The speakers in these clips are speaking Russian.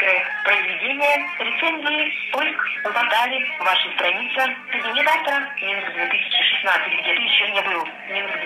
авторы произведения, рецензии, поиск на портале, ваша страница, кабинет автора, Минск 2016, где ты еще не был, Минск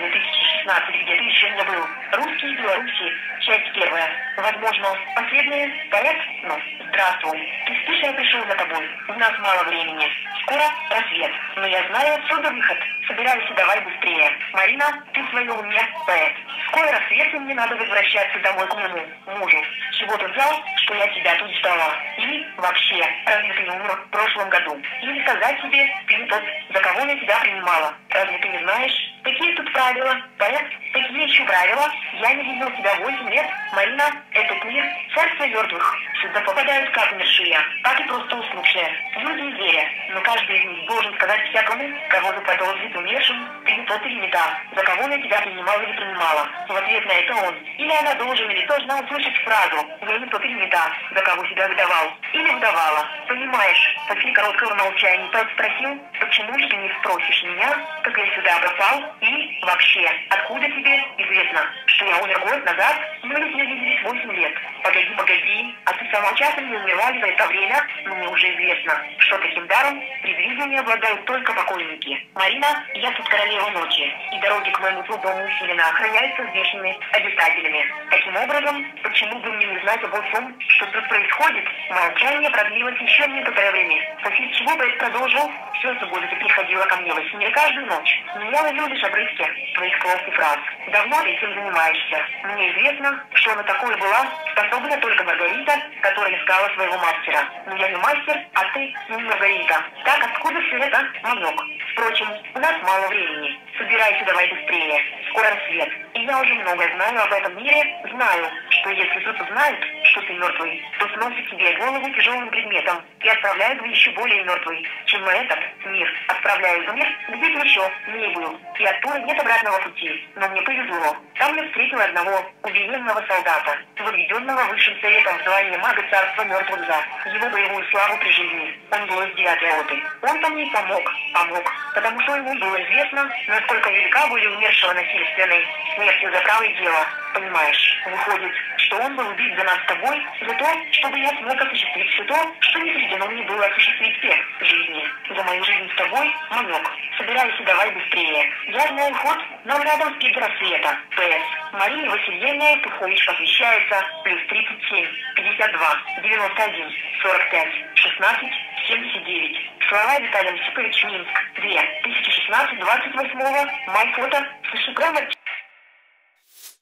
2016, где ты еще не был, русские Беларуси, часть первая, возможно, последняя, поэт, ну, здравствуй, ты спишь, я пришел за тобой, у нас мало времени, скоро рассвет, но я знаю отсюда выход, собирайся, давай быстрее, Марина, ты в своем уме поэт, скоро рассвет, и мне надо возвращаться домой к моему мужу, чего ты взял, что я тебя тут ждала, и вообще, разве ты не умер в прошлом году, или сказать тебе, ты тот, за кого я тебя принимала, разве ты не знаешь, какие тут правила, поэт, какие еще правила, я не видел тебя восемь лет, Марина, этот мир, царство мертвых, сюда попадают как умершие, так и просто уснувшие, люди и звери, но каждый из них должен сказать всякому, кого заподозрит умершим, ты не тот или не та, за кого я тебя принимала или принимала. В ответ на это он. Или она должен или должна услышать фразу «Я не тот или не та, за кого себя выдавал». Или выдавала. Понимаешь, после короткого молчания тот спросил, почему же ты не спросишь меня, как я сюда попал, и вообще, откуда тебе известно, что я умер год назад, мы ведь не виделись восемь лет. Погоди, погоди, а ты сама часом не умерла за это время, мне уже известно, что таким даром предвидения обладают только покойники. Марина, я тут королева ночи, и дороги к моему дому усиленно охраняются здешними обитателями. Таким образом, почему бы мне знать обо всем, что тут происходит? Молчание продлилось еще некоторое время, после чего Бет продолжил, все суббота ты приходила ко мне во сне каждую ночь, но я ловил лишь обрывки твоих слов и фраз. Давно ты этим занимаешься. Мне известно, что на такое была способна только Маргарита, которая искала своего мастера. Но я не мастер, а ты не Маргарита. Так откуда все это, манок? Впрочем, у нас мало времени. Собирайся давай быстрее. Скоро рассвет. И я уже многое знаю об этом мире. Знаю, что если кто-то знает, что ты мертвый, то сносит тебе голову тяжелым предметом и отправляет в еще более мертвый, чем этот мир. Отправляют в мир, где ты еще не был. И оттуда нет обратного пути. Но мне повезло. Там я встретил одного убиенного солдата, возведенного высшим советом в звании мага царства мертвых за его боевую славу при жизни. Он был из девятой роты. Он-то мне помог, помог, потому что ему было известно, насколько велика были умершего насильственной смертью за правое дело. Понимаешь, выходит, что он был убит за нас с тобой, за то, чтобы я смог осуществить все то, что не суждено мне было осуществить всех жизни. За мою жизнь с тобой, Манек. Собирайся давай быстрее. Я знаю ход, нам рядом спит рассвета. П.С. Мария Васильевна Тухович посвящается плюс 37, 52, 91, 45, 16, 79. Слова Виталий Осипович Минск. 2. 2016, 28 май фото. Грамотно.